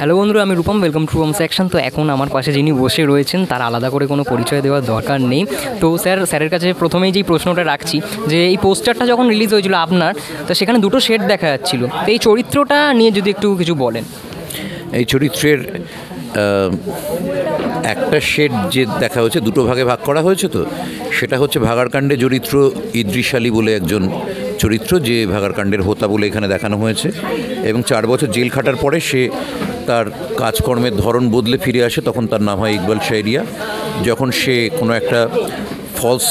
Hello বন্ধুরা, আমি Rupam welcome to room section তো এখন আমার পাশে যিনি বসে রয়েছেন, তার আলাদা করে কোনো পরিচয় দেওয়ার দরকার নেই। তো স্যার, স্যারের কাছে প্রথমেই যেই প্রশ্নটা রাখছি, যে এই পোস্টারটা যখন রিলিজ হয়েছিল আপনার, তো সেখানে দুটো শেড দেখা যাচ্ছিল। তো এই চরিত্রটা নিয়ে যদি একটু কিছু বলেন। এই চরিত্রের একটা শেড যে দেখা হয়েছে, দুটো ভাগে ভাগ করা হয়েছে তো, সেটা হচ্ছে ভাগারকাণ্ডে চরিত্র ইদ্রিস আলী বলে একজন চরিত্র, যে ভাগারকাণ্ডের হোতা বলে এখানে দেখানো হয়েছে। এবং চার বছর জেল খাটার পরে সে তার কাজকর্মের ধরন বদলে ফিরে আসে, তখন তার নাম হয় ইকবাল শাহরিয়া। যখন সে কোনো একটা ফলস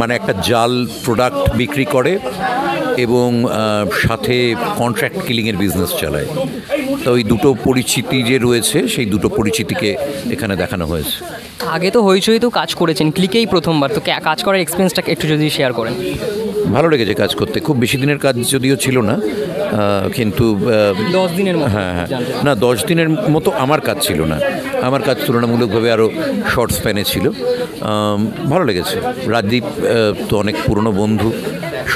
মানে একটা জাল প্রোডাক্ট বিক্রি করে এবং সাথে কন্ট্রাক্ট কিলিংয়ের বিজনেস চালায়। তো ওই দুটো পরিচিতি যে রয়েছে, সেই দুটো পরিচিতিকে এখানে দেখানো হয়েছে। আগে তো হইচই তো কাজ করেছেন ক্লিকেই প্রথমবার তো কাজ করার এক্সপিরিয়েন্সটা একটু যদি শেয়ার করেন। ভালো লেগেছে কাজ করতে খুব বেশি দিনের কাজ যদিও ছিল না কিন্তু দশ দিনের হ্যাঁ হ্যাঁ। না দশ দিনের মতো আমার কাজ ছিল না। আমার কাজ তুলনামূলকভাবে আরও শর্ট স্প্যানে ছিল। ভালো লেগেছে। রাজদীপ তো অনেক পুরনো বন্ধু।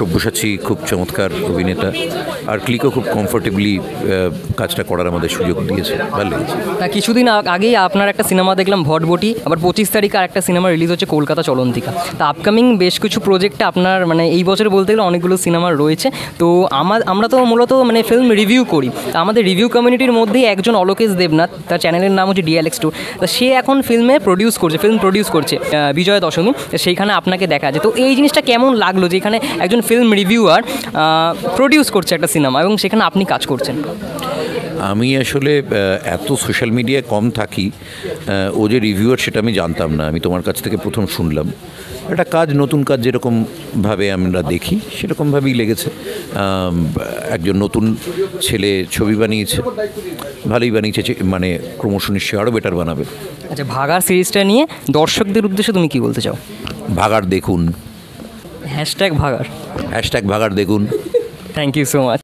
সব্যসাচী খুব চমৎকার অভিনেতা আর ক্লিকও খুব কমফোর্টেবলি কাজটা করার আমাদের সুযোগ দিয়েছে, ভালো লেগেছে। কিছুদিন আগ- আগেই আপনার একটা সিনেমা দেখলাম ভটবটি আবার পঁচিশ তারিখে আর একটা সিনেমা রিলিজ হচ্ছে কলকাতা চলন্তিকা। তা আপকামিং বেশ কিছু প্রজেক্টে আপনার মানে এই বছর বলতে গেলে অনেকগুলো সিনেমা রয়েছে। তো আমার আমরা তো মূলত মানে ফিল্ম রিভিউ করি। তা আমাদের রিভিউ কমিউনিটির মধ্যেই একজন অলোকেশ দেবনাথ, তার চ্যানেলের নাম হচ্ছে ডিএলএক্স টু তা সে এখন ফিল্মে প্রডিউস করছে ফিল্ম প্রডিউস করছে বিজয়া দশমী। সেইখানে আপনাকে দেখা যায়। তো এই জিনিসটা কেমন লাগল যে এখানে একজন ফিল্ম রিভিউয়ার প্রডিউস করছে একটা সিনেমা এবং সেখানে আপনি কাজ করছেন। আমি আসলে এত সোশ্যাল মিডিয়ায় কম থাকি ও যে রিভিউয়ার সেটা আমি জানতাম না। আমি তোমার কাছ থেকে প্রথম শুনলাম। একটা কাজ নতুন কাজ যেরকমভাবে আমরা দেখি সেরকমভাবেই লেগেছে। একজন নতুন ছেলে ছবি বানিয়েছে ভালোই বানিয়েছে মানে ক্রমশ নিশ্চয়ই আরও বেটার বানাবে। আচ্ছা ভাগার সিরিজটা নিয়ে দর্শকদের উদ্দেশ্যে তুমি কি বলতে চাও? ভাগার দেখুন হ্যাশট্যাগ ভাগার হ্যাশট্যাগ ভাগার দেখুন। Thank you so much